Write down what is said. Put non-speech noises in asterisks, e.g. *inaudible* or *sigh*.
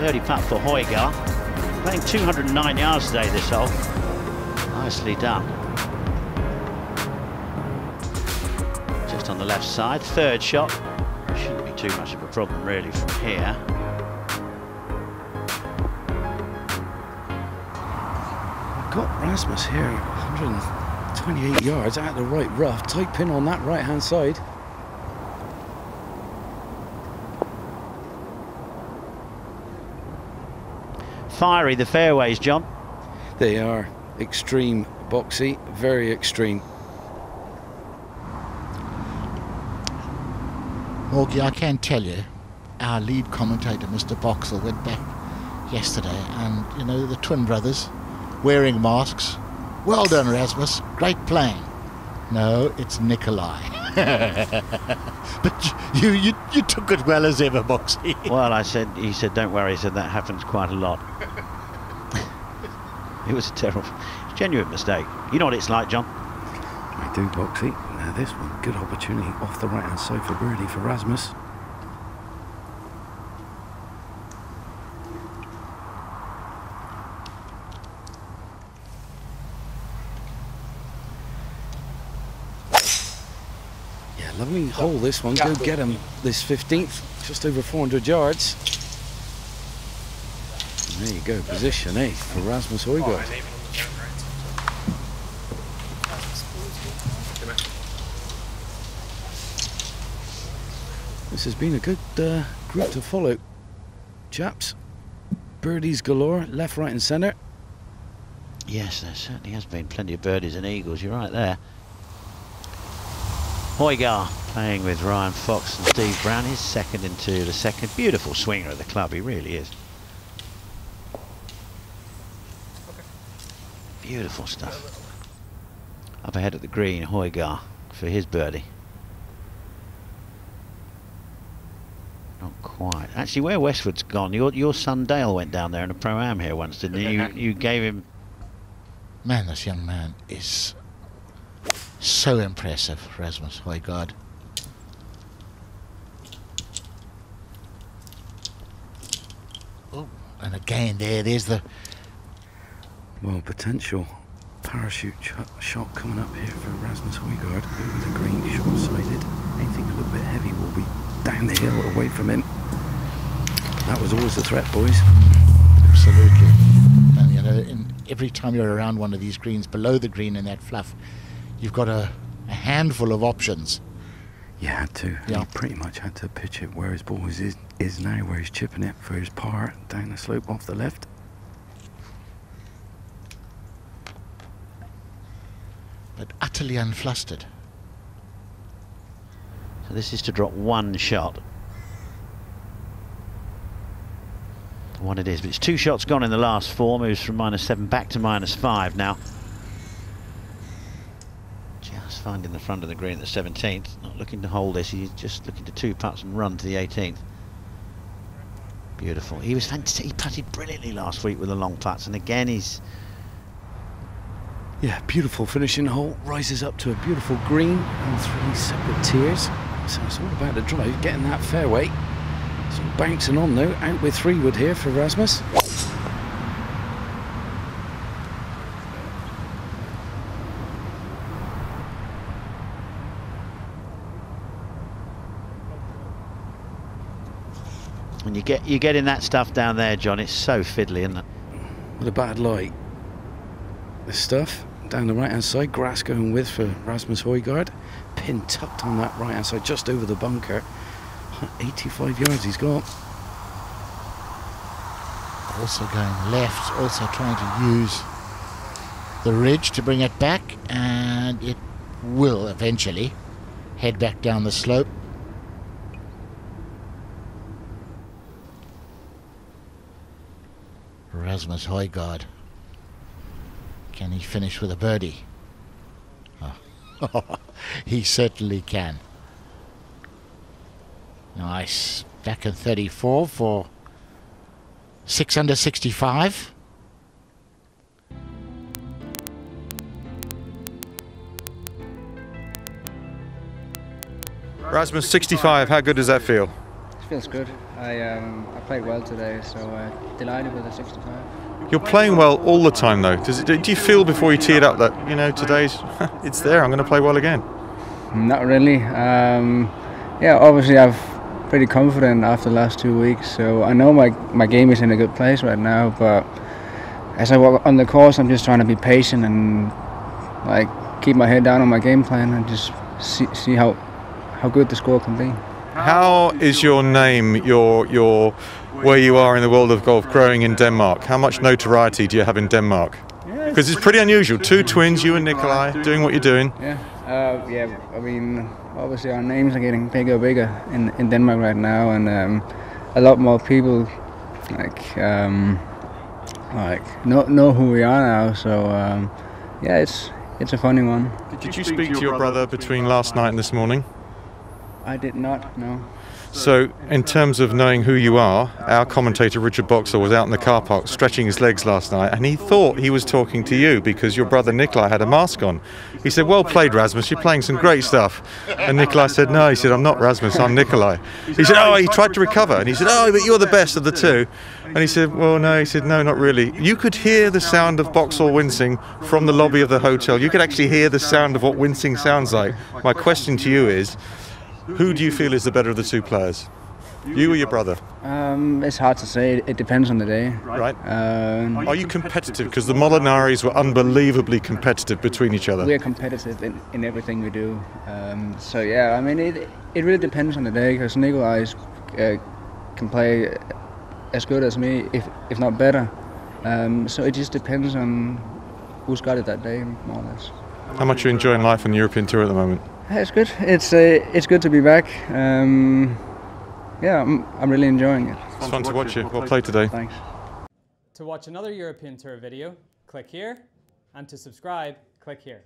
Birdie putt for Højgaard. Playing 209 yards today this hole. Nicely done. Just on the left side, third shot. Shouldn't be too much of a problem really from here. I've got Rasmus here, 128 yards out the right rough. Tight pin on that right hand side. Fiery the fairways, John. They are extreme boxy, very extreme. Morgie, I can tell you, our lead commentator, Mr. Boxall, went back yesterday and, you know, the twin brothers wearing masks. Well done, Rasmus. Great playing. No, it's Nicolai. *laughs* but you, you you took it well as ever, Boxy. *laughs* well, I said, he said, don't worry. He said, that happens quite a lot. *laughs* it was a terrible, genuine mistake. You know what it's like, John? I do, Boxy. Now this one, good opportunity off the right hand side for birdie for Rasmus. Yeah, me hole this one. Go get him this 15th, just over 400 yards. And there you go, position eh, for Rasmus Højgaard. This has been a good uh, group to follow, chaps. Birdies galore, left, right, and centre. Yes, there certainly has been plenty of birdies and eagles. You're right there. Højgaard playing with Ryan Fox and Steve Brown. He's second into the second. Beautiful swinger at the club, he really is. Beautiful stuff. Up ahead at the green, Højgaard for his birdie. Not quite. Actually, where Westwood's gone, your your son Dale went down there in a pro-am here once, didn't you? You, you gave him... Man, this young man is so impressive, Rasmus Højgaard. Oh, and again there, there's the well potential parachute shot, shot coming up here for Rasmus Højgaard over the green, short-sided. Anything a little bit heavy will be down the hill away from him. That was always the threat, boys. Absolutely. And you know, in, every time you're around one of these greens below the green in that fluff, you've got a, a handful of options. You had to. Yeah. He pretty much had to pitch it where his ball is, is, is now, where he's chipping it for his par down the slope off the left. But utterly unflustered. So this is to drop one shot. One it is, but it's two shots gone in the last four, moves from minus seven back to minus five now. Finding the front of the green at the 17th, not looking to hold this, he's just looking to two putts and run to the 18th. Beautiful. He was fantastic. He putted brilliantly last week with the long putts, and again he's Yeah, beautiful finishing hole. Rises up to a beautiful green and three separate tiers. So it's all about the drive, getting that fairway. So bouncing on though, out with three wood here for Rasmus. And you get you getting that stuff down there, John. It's so fiddly, isn't it? With a bad light. This stuff down the right hand side, grass going with for Rasmus Højgaard. Pin tucked on that right hand side, just over the bunker. *laughs* 85 yards he's got. Also going left, also trying to use the ridge to bring it back, and it will eventually head back down the slope. Rasmus Højgaard. Can he finish with a birdie? Oh. *laughs* he certainly can. Nice. Back in 34 for 6 under 65. Rasmus, 65, how good does that feel? Feels good. I um, I played well today, so uh, delighted with the 65. You're playing well all the time, though. Does it, do you feel before you tee it up that you know today's *laughs* it's there? I'm going to play well again. Not really. Um, yeah, obviously I've pretty confident after the last two weeks, so I know my my game is in a good place right now. But as I walk on the course, I'm just trying to be patient and like keep my head down on my game plan and just see, see how how good the score can be. How is your name, your your where you are in the world of golf, growing in Denmark? How much notoriety do you have in Denmark? Because it's pretty unusual. Two twins, you and Nicolai, doing what you're doing. Yeah, uh, yeah. I mean, obviously our names are getting bigger and bigger in, in Denmark right now, and um, a lot more people like um, like know know who we are now. So um, yeah, it's it's a funny one. Did you speak to your brother between last night and this morning? I did not know. So, in terms of knowing who you are, our commentator Richard Boxall was out in the car park stretching his legs last night, and he thought he was talking to you because your brother Nicolai had a mask on. He said, "Well played, Rasmus. You're playing some great stuff." And Nicolai said, "No." He said, "I'm not Rasmus. I'm Nicolai." He said, "Oh." He tried to recover, and he said, "Oh, but you're the best of the two. And he said, "Well, no." He said, "No, not really. You could hear the sound of Boxall wincing from the lobby of the hotel. You could actually hear the sound of what wincing sounds like." My question to you is. Who do you feel is the better of the two players? You or your brother? Um, it's hard to say. It depends on the day. Right. Um, Are you competitive? Because the Molinaris were unbelievably competitive between each other. we're competitive in, in everything we do. Um, so yeah, I mean, it, it really depends on the day because Nicolai uh, can play as good as me, if if not better. Um, so it just depends on who's got it that day, more or less. How much are you enjoying life on the European Tour at the moment? Yeah, it's good. It's uh, it's good to be back. Um, yeah, I'm, I'm really enjoying it. It's fun to watch you. Well played today. Thanks. To watch another European Tour video, click here, and to subscribe, click here.